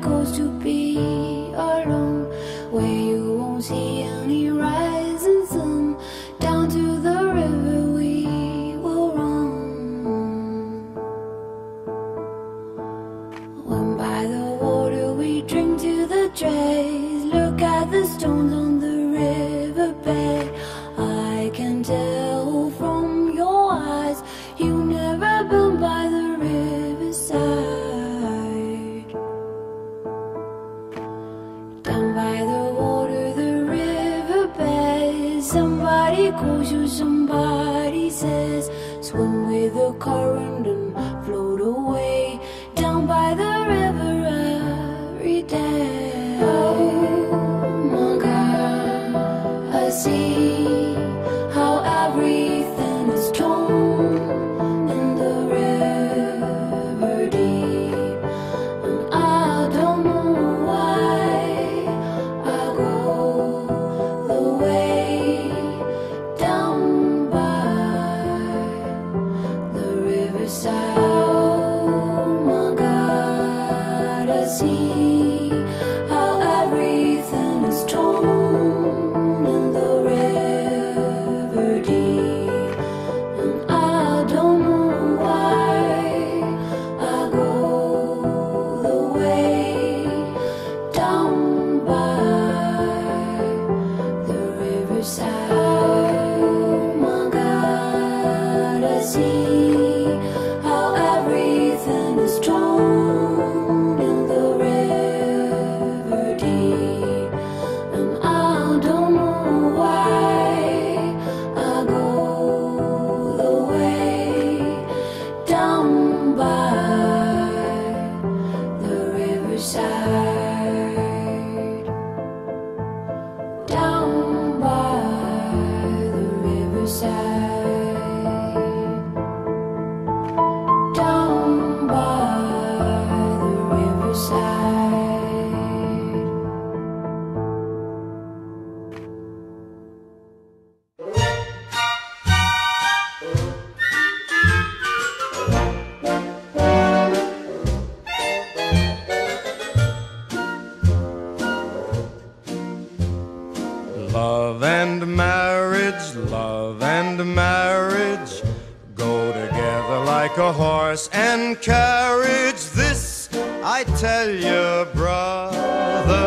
goes to be alone, where you won't see see love and marriage go together like a horse and carriage. This I tell you, brother,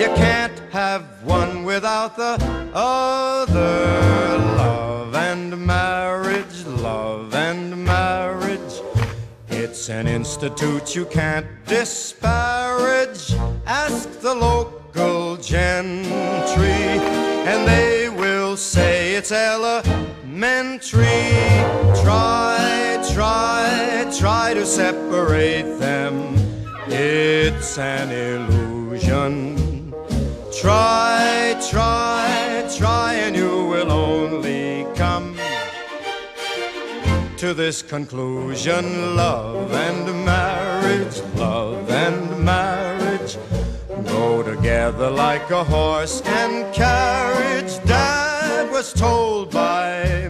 you can't have one without the other. Love and marriage, love and marriage. It's an institute you can't disparage. Ask the local gentry, and say it's elementary. Try, try, try to separate them. It's an illusion. Try, try, try, and you will only come to this conclusion love and marriage, love and marriage go together like a horse and carriage. Told by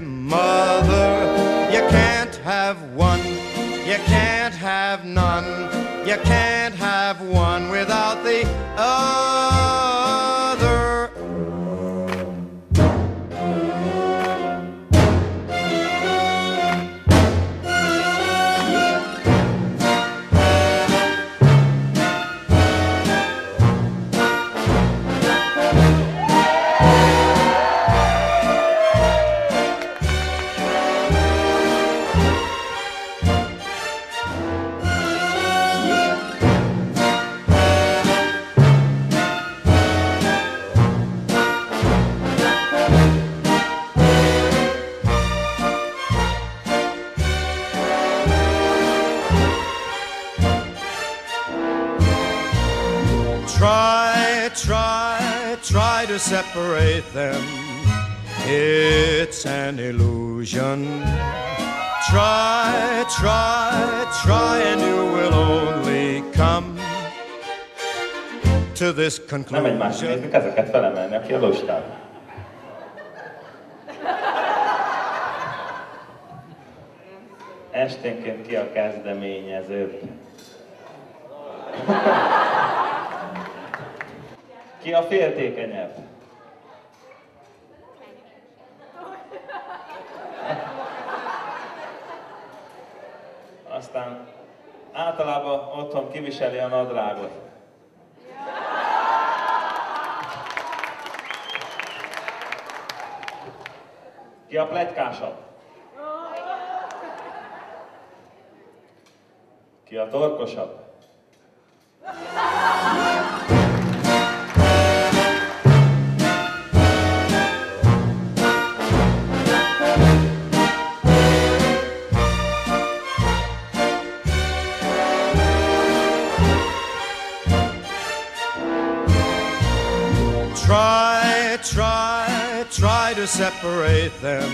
to separate them. It's an illusion. Try, try, try, and you will only come to this conclusion. Nem egymásra aki a lustán. Esténként ki a kezdeményező? Ki a féltékenyebb? Aztán általában otthon kiviseli a nadrágot. Ki a plegykásabb? Ki a torkosabb? try, try to separate them.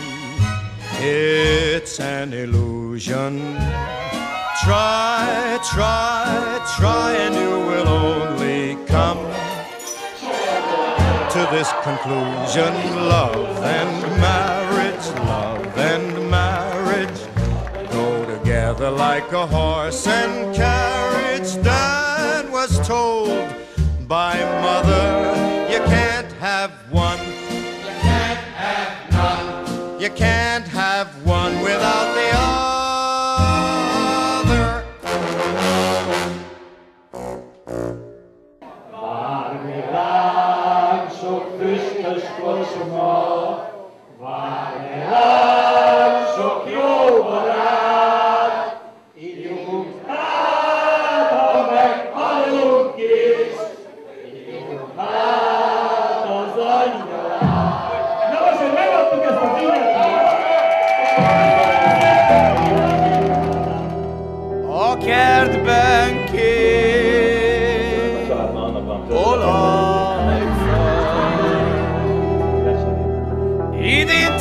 It's an illusion. Try, try, try, and you will only come to this conclusion. Love and marriage, love and marriage go together like a horse and carriage. Dad was told by mother. Wow.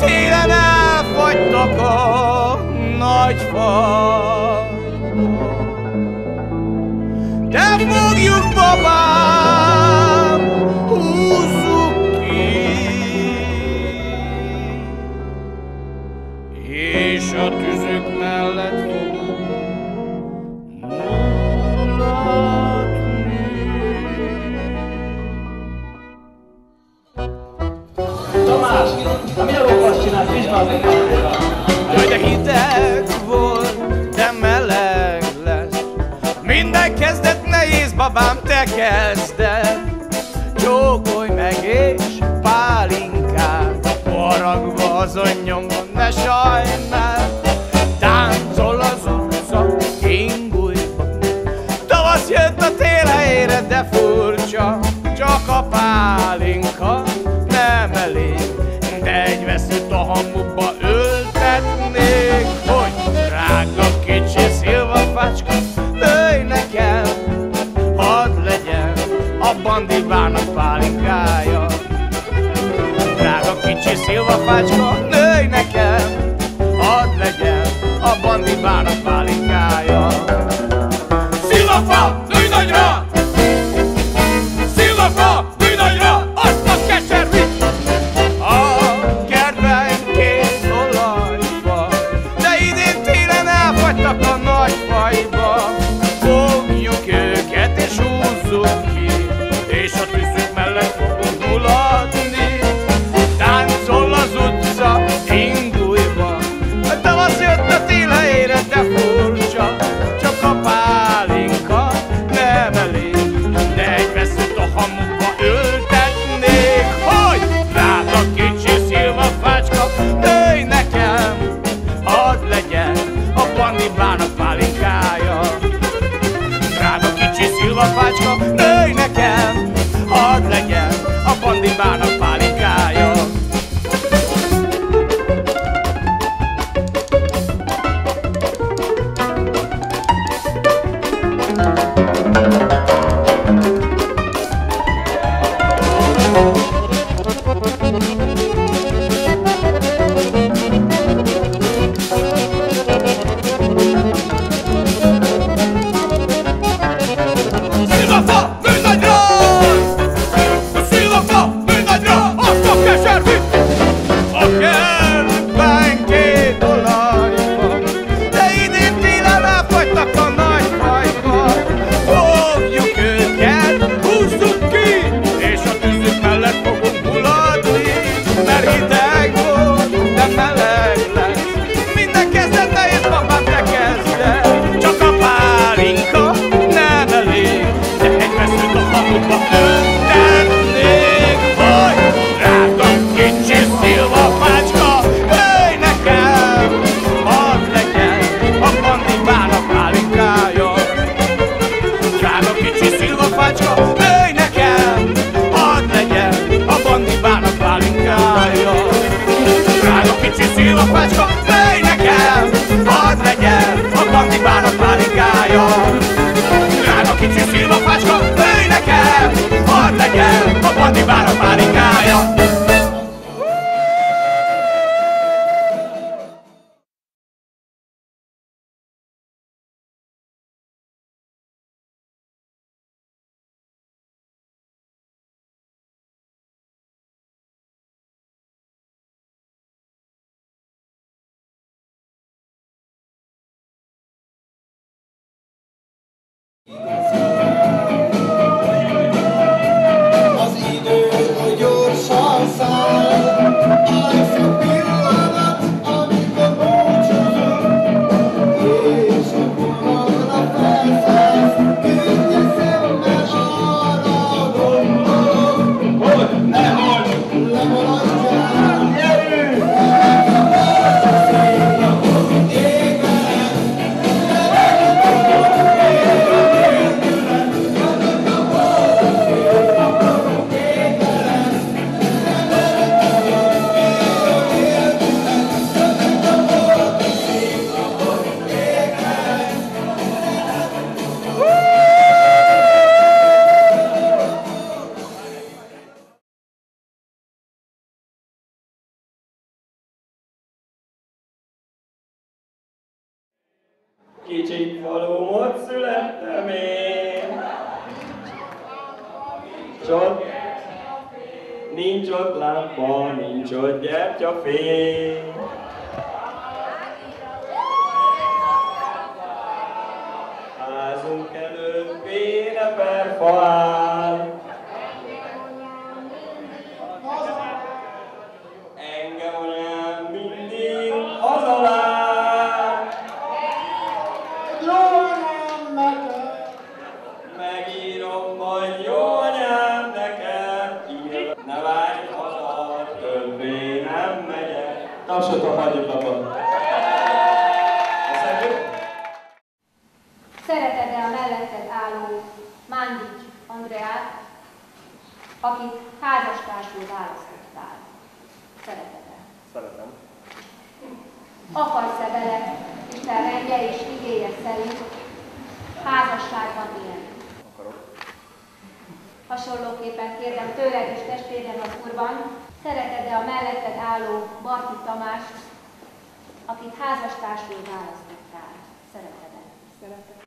Félen elfagytak a nagy fagyban. De fogjuk babát, much more. Házunk előtt véneper fa áll. Engem anyám mindig hazalát. Megírom majd jó anyám neked, ne várj Tapsot hagyjuk abban. Köszönjük. Szereted-e a melletted álló Mándics Andreát, akit házastársul választottál? Szereted-e? Szeretem. Akarsz-e vele Isten rendje és igéje szerint házasságban élni? Akarok. Hasonlóképpen kérdem tőled és testvérem az Úrban, szereted-e a melletted álló Barti Tamást, akit házastársul választottál? Szereted-e? Szeretem.